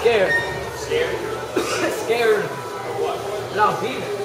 scared. Scared? scared. What? that I'll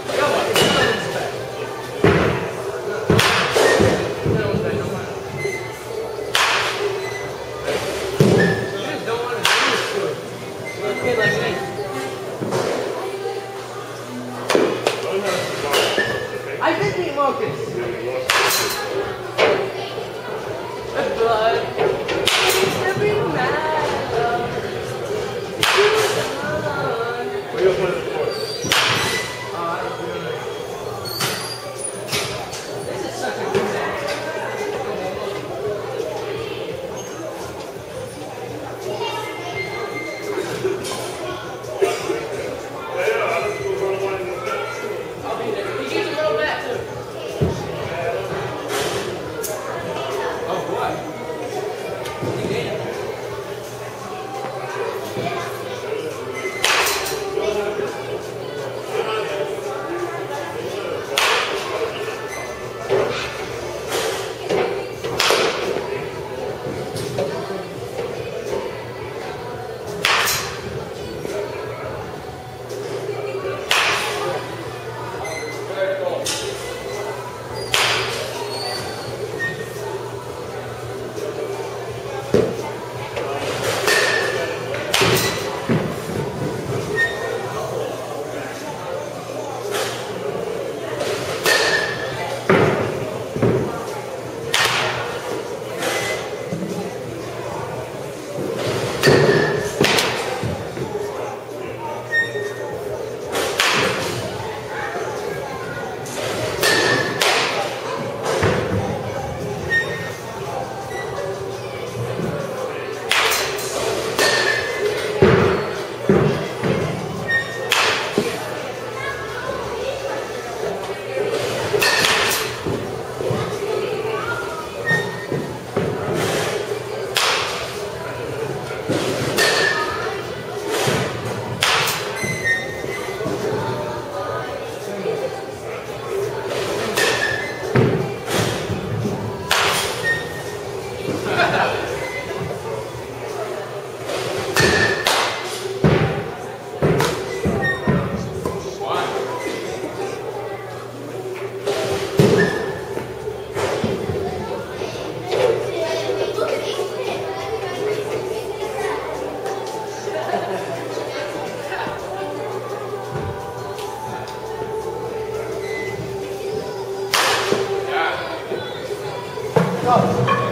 Obrigado.